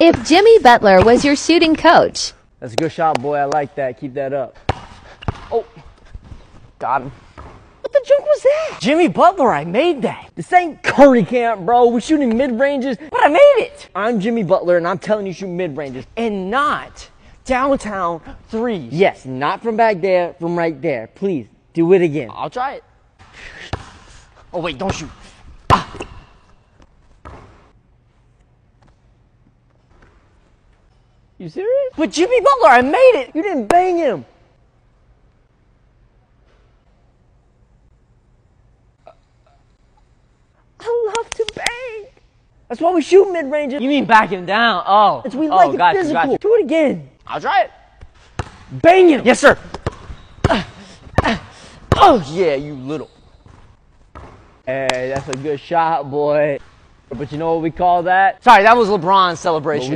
If Jimmy Butler was your shooting coach, That's a good shot, boy. I like that. Keep that up. Oh, got him. What the joke was that? Jimmy Butler, I made that. This ain't Curry camp, bro. We're shooting mid ranges, but I made it. I'm Jimmy Butler, and I'm telling you, shoot mid ranges, and not downtown threes. Yes, not from back there, from right there. Please do it again. I'll try it. Oh wait, don't shoot. You serious? But Jimmy Butler, I made it. You didn't bang him. I love to bang. That's why we shoot mid range. You mean backing down? Oh. It's we oh, like it gotcha, physical. gotcha. Do it again. I'll try it. Bang him. Yes, sir. Oh yeah, you little. Hey, that's a good shot, boy. But you know what we call that? Sorry, that was LeBron's celebration.